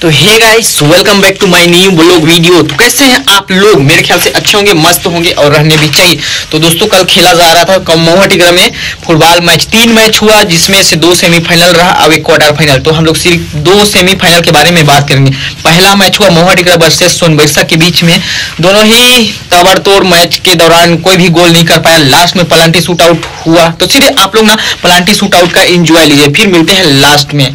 तो hey guys welcome back to my new blog video तो कैसे हैं आप लोग? मेरे ख्याल से अच्छे होंगे, मस्त होंगे और रहने भी चाहिए। तो दोस्तों, कल खेला जा रहा था कमोहा टिगरा में फुटबॉल मैच तीन मैच हुआ, जिसमें से दो सेमीफाइनल रहा और एक क्वार्टर फाइनल तो हम लोग सिर्फ़ दो सेमीफाइनल के बारे में बात करेंगे। पहला मैच हुआ मोहा टिगरा वर्सेस सोनबरसा के बीच में। दोनों ही ताबड़तोड़ मैच के दौरान कोई भी गोल नहीं कर पाया। लास्ट में पलांटी शूट आउट हुआ। तो सीधे आप लोग ना पलांटी शूट आउट का एंजॉय लीजिए, फिर मिलते हैं लास्ट में।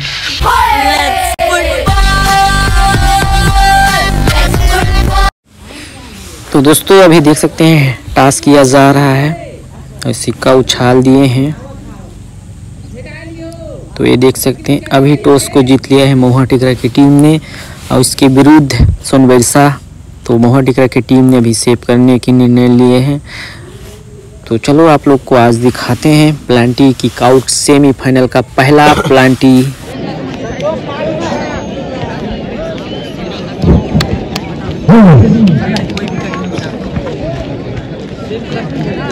तो दोस्तों, अभी देख सकते हैं, टास्क किया जा रहा है। और सिक्का उछाल दिए हैं। तो ये देख सकते हैं, अभी टॉस को जीत लिया है मोहा टिकरा की टीम ने। और इसके विरुद्ध सोनबरसा तो मोहा टिकरा की टीम ने अभी सेव करने की निर्णय लिए हैं। तो चलो, आप लोग को आज दिखाते हैं प्लांटी की काउट सेमीफाइनल का पहला प्लांटी।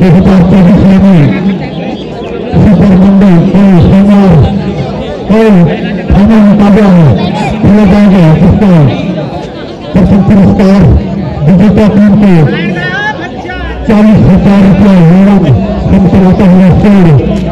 दो हजार चौबीस में सुपर मंडी कल सोमवार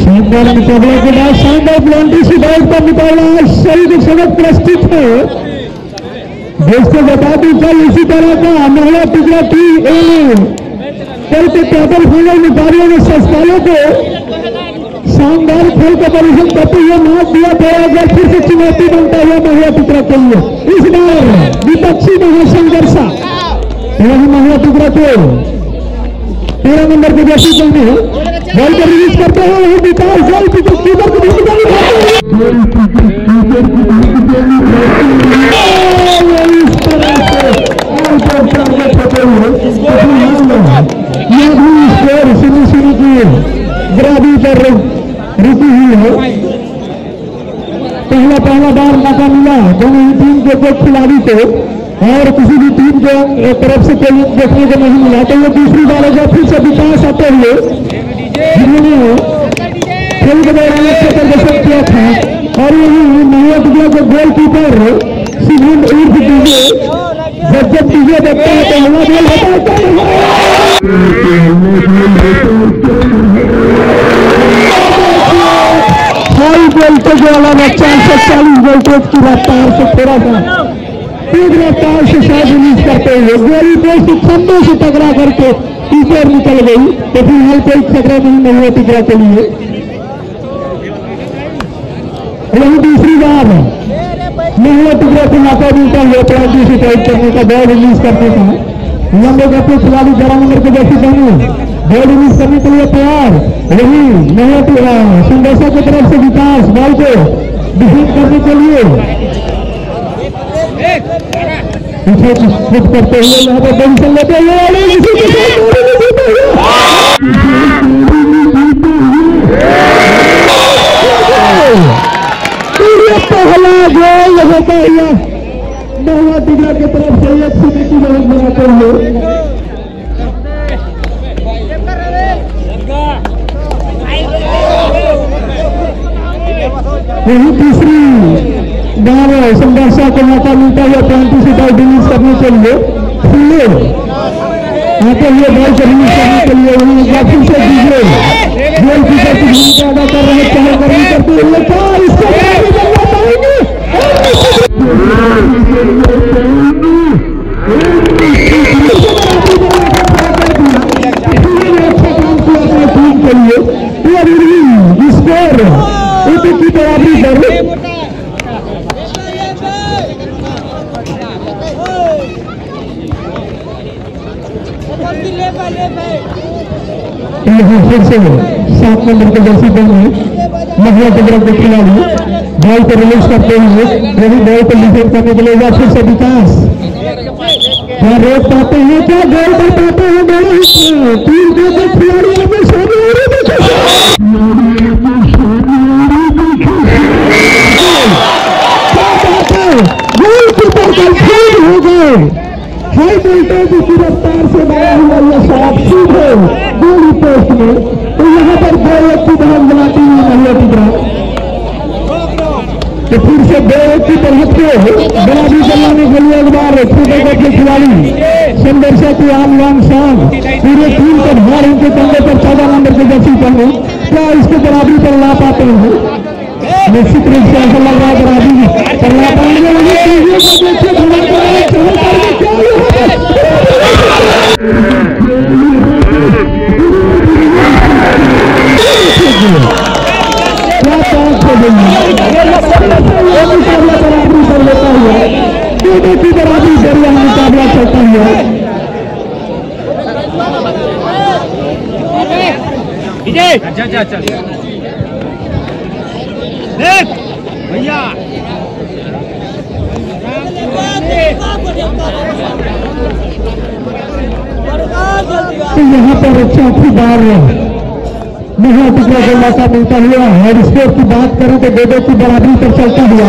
शानदार मुकाबला के बाद शानदार प्लांटी से बाइक मुकाबला सही के सड़क प्रस्तुत है दोस्तों बता दूँ कल इसी तरह का महिला टुकड़ा टीम ए कल के क्वार्टर फाइनल मुकाबले में सस्तालों को शानदार खेल का प्रदर्शन करते हुए मैच दिया गया अगर फिर से चुनौती बनता हुआ महिला टुकड़ा के लिए इस बार विपक्षी महासंघर्षा वही महिला टुकड़ा को तेरह नंबर के जैसी टीम में बॉल को रिलीज़ करते हैं वही कीपर को भी पर रुकी हुई है। पहला पहला बार मौका मिला दोनों ही टीम के दो खिलाड़ी को और किसी भी टीम को तरफ़ से कोई देखने को नहीं मिला तो ये दूसरी बार अगर फिर से विकास आते हुए जिन्होंने खेल के दौरान अच्छा प्रदर्शन किया था, और यही टिकला के गोल कीपर सिमरन उर्फ़ डीजे जब जब देखता है तो हल्ला बोल होता है हाई वोल्टेज वाला चार सौ चालीस वोल्टेज की रफ्तार से थोड़ा सा तेज रफ्तार से शायद रिलीज़ करते हुए गोली दोस्त खंभे से टकरा करके टीचर निकल गई तो फ़िलहाल कोई खतरा नहीं हुआ टिकरा के लिए। यही दूसरी बार महिला टुकड़ा को मौका मिलता हुआ प्लांटी से टाइट करने का बॉल रिलीज़ करने का लंबे गप्पे खिलाड़ी ग्यारह नंबर के जैसी बनी। बॉल रिलीज़ करने के लिए तैयार। वही महिला संदेशा की तरफ़ से विकास बॉल को डिफेंड करने के लिए। पीछे कुछ करते हुए यहाँ पर पोजिशन लेते हुए पहला गोल होता है महिला टिकरा की तरफ़ से एक सीधी की ज़रूरत बनाते हुए यही तीसरी गाँव संघर्षा को मौका मिलता है पैंतीस से बॉल रिलीज़ करने के लिए। खुले आते हुए बॉल को रिलीज़ करने के लिए उन्होंने काफ़ी से दीजिए गोल की भूमिका अदा कर रहे हैं चहल करनी करते हुए लेकिन इसको खिलाड़ी बनना पाएँगे अच्छा काम किया अपने टीम के लिए स्कोर एक की बराबरी कर से सात नंबर के जर्सी पहने महिला की तरफ़ के खिलाड़ी। बॉल को रिलीज़ करते हुए वही बॉल को डिफेंड करने के लिए या फिर से विकास क्या रोक पाते हैं। क्या गोल कर पाते हैं? मेरे के हैं। हो? गए। हाई वोल्टेज की रफ्तार से मारा हुआ यह सीधे गोली पोस्ट तो यहाँ पर दो एक की बनाती हुई महिला की तरह फिर से दो की तरह के बराबरी चलाने के लिए एक छोटे कद के खिलाड़ी संघर्षा की आम लॉन्ग शान पूरे टीम का भार उनके कंधे पर चौदह नंबर के जर्सी पहने क्या इसको बराबरी पर ला पाते हैं निश्चित रूप से ऐसा लग रहा है बराबरी पर ला पाएँगे पर चौथी बार महिला टुकड़ा को मौका मिलता हुआ हेड स्कोर की बात करें तो दो की बराबरी पर चलता हुआ।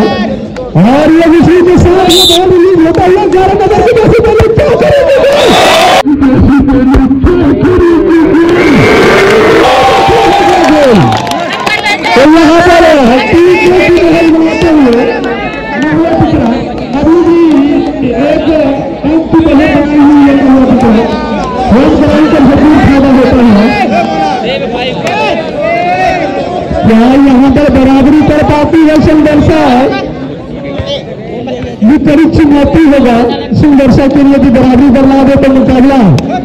और ये विषय के साथ रिलीज़ होता। हुआ ग्यारह की तो यहाँ पर अभी भी एक बनाई हुई है क्या यहाँ पर बराबरी कर पाती है संघर्षा ये कड़ी चुनौती होगा। संघर्षा के लिए भी बराबरी करना दे तो मुकाबला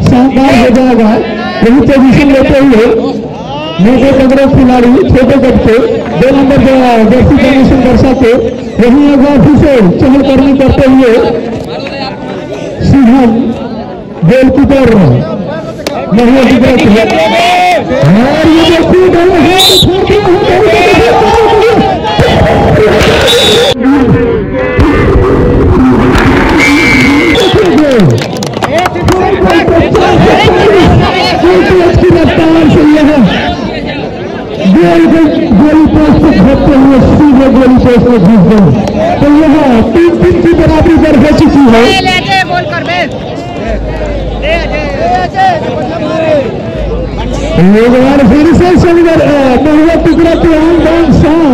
शानदार हो जाएगा। वही पोजीशन लेते हुए मोटे तगड़े खिलाड़ी, छोटे कद के दो नंबर के जर्सी बने संघर्षा के वही बार फिर से चहल करनी करते हुए सिंहम गोलकीपर महिला की तरफ़ और ये देखिए दोनों हाथ छोड़ते हैं दोनों को की रफ्तार से यह गोल गोली पोस्ट को खोदते हुए सीधे गोली पोस्ट में घुस गए तो यह तीन तीन की बराबरी पर हो चुकी है ले ले बोल कर बे ले ले एक बार फिर से संगर महिला टुकड़ा बान शान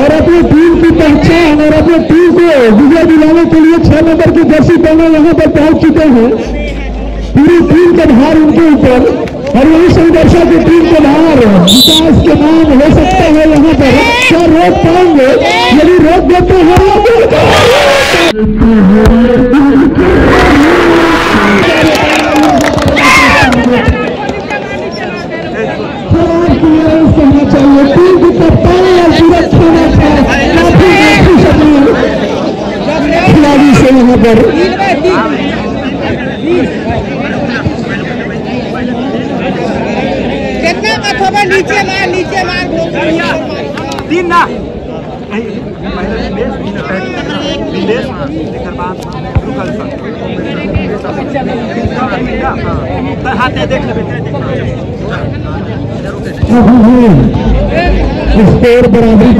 और अपनी टीम की पहचान और अपने टीम को विजय दिलाने के लिए छह नंबर की जर्सी पहने यहाँ पर पहुँच चुके हैं। पूरी टीम का भार उनके ऊपर और यही संघर्षा की टीम का भार, विकास के नाम हो सकता है यहाँ पर। क्या रोक पाएँगे? यदि रोक देते हैं विदेश एकर बाद रुकल सर हाथे देख लेबै बराबरी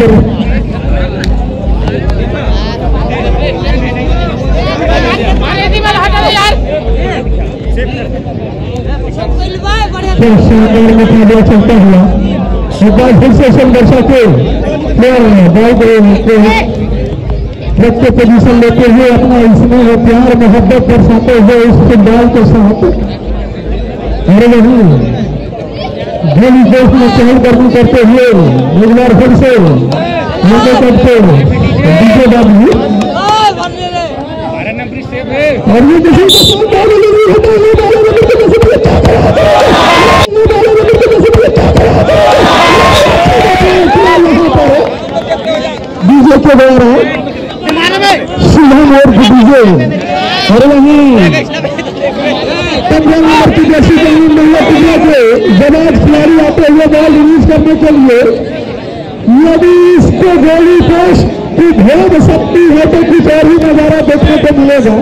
मुकाबला चलता हुआ एक बार फिर से संघर्षा को प्लेयर बॉल को रख के पोजीशन लेते हुए अपना इसमें प्यार, मोहब्बत बरसाते हुए इस फुटबॉल के साथ अरे नहीं गोली देश में चहलकदमी करते हुए बार फिर से तक से, डीजे बाबू और ये को फ़ोन डाले नहीं होता ये डाले नहीं तो किसी को क्या करा दे ये डाले नहीं तो किसी को क्या करा दे यहाँ पर डीजे के द्वारा शुभम और डीजे वहीं पंद्रह जवाब खिलाड़ी आते हुए बॉल रिलीज़ करने के लिए यदि इसको गोली पोस्ट की भेद सकती है तो कुछ और ही नज़ारा देखने को मिलेगा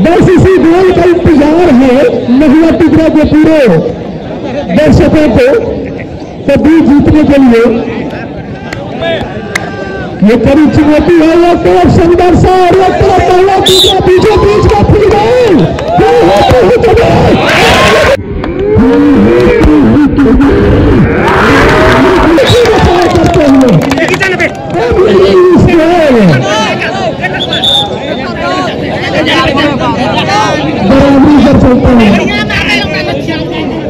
बस इसी गोल का इंतज़ार है महिला टिकरा के पूरे दर्शकों को कभी जीतने के लिए ये कड़ी चुनौती है एक तरफ़ संघर्ष है और एक तरफ़ पहला दूसरा पीछे बीच का क्या होते हैं बराबरी कर चलते हैं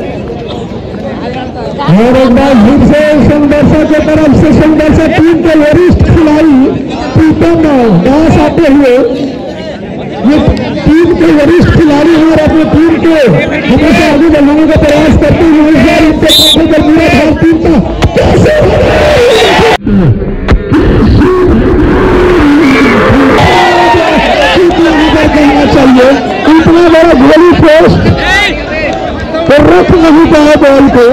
और एक बार फिर से संघर्ष के तरफ़ से संघर्ष टीम के वरिष्ठ खिलाड़ी प्रीतम दास आते हुए, ये टीम के वरिष्ठ खिलाड़ी और अपने टीम के हमेशा आगे बढ़ाने का प्रयास करते हुए चाहिए इतना बड़ा गोली पोस्ट तो रख नहीं पाया बॉल को।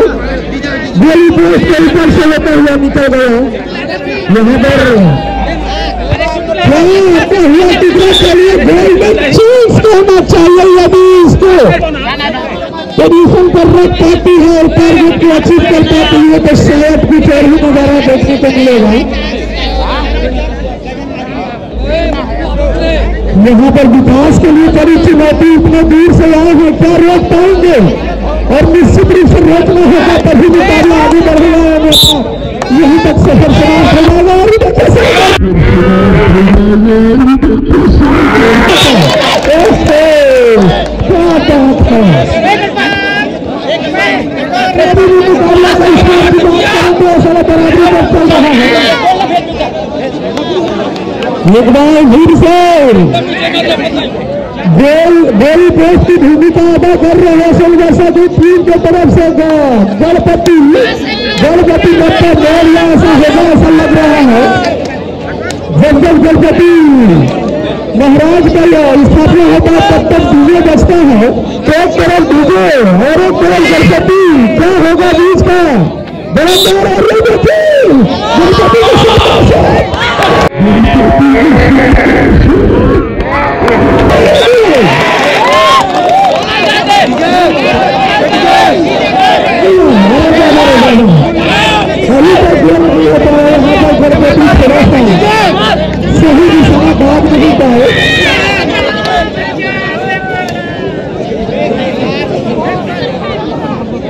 गोली पोस्ट के ऊपर से होता हुआ निकल गया यहाँ पर हुए टिकने के लिए गोल्डन चांस कहना चाहिए यदि इसको पोजीशन पर रख पाती है और टारगेट को अचीव कर पाती है तो शायद कुछ और ही नज़ारा देखने को मिलेगा यहाँ पर विकास के लिए बड़ी चुनौती इतने दूर से आए हैं क्या रोक पाएँगे और निश्चित रूप से रोकना होगा तभी मुकाबला आगे बढ़ेगा। यहीं तक सफ़र समाप्त हो जाएगा और अभी मुकाबला का स्कोर की बात करें तो बराबरी पर चल रहा है से। गोल गोली पोस्ट की भूमिका अदा कर रहे हैं सोलवर्षा की टीम के तरफ़ से गणपति गणपति बच्चा गोल ऐसा होगा ऐसा लग रहा है। जब गणपति, महाराज का यह स्थापना होता है, तब तक डीजे बजता है। तो एक तरफ़ डीजे और एक तरफ़ गणपति, क्या होगा बीच का? गणपति गणपति के साथ से अभी तक गोल नहीं हो पाया यहाँ पर गणपति थोड़ा सा सही दिशा में भाग नहीं पाए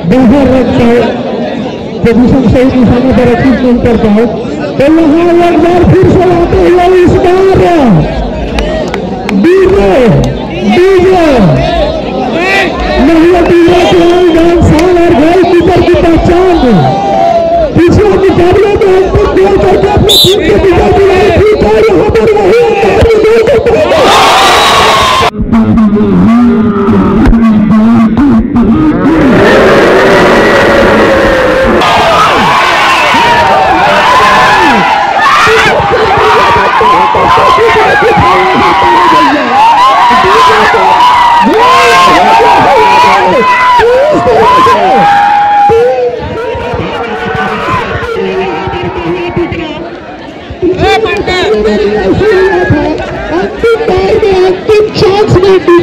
बाहर रखता है पोजीशन सही दिशा में पर अचीव नहीं कर तो यहाँ एक बार फिर से आते हुए इस बार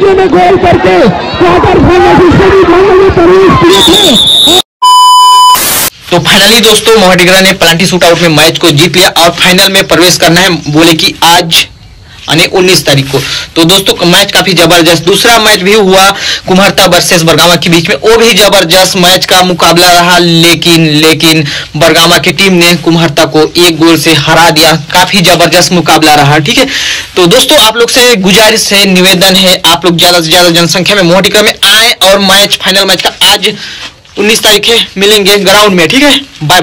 चांस में गोल करके क्वार्टर फाइनल सेमीफाइनल में प्रवेश किए थे तो फाइनली दोस्तों मोहटिगरा ने पलांटी शूट आउट में मैच को जीत लिया और फाइनल में प्रवेश करना है बोले कि आज उन्नीस तारीख को। तो दोस्तों, मैच काफ़ी ज़बरदस्त। दूसरा मैच भी हुआ कुम्हरता वर्सेस बरगामा के बीच में। वो भी ज़बरदस्त मैच का मुकाबला रहा, लेकिन लेकिन बरगामा की टीम ने कुम्हरता को एक गोल से हरा दिया। काफ़ी ज़बरदस्त मुकाबला रहा, ठीक है? तो दोस्तों, आप लोग से गुजारिश है, निवेदन है, आप लोग ज़्यादा से ज़्यादा जनसंख्या में मोहटिका में आए और मैच, फाइनल मैच का आज उन्नीस तारीख है। मिलेंगे ग्राउंड में, ठीक है? Bye bye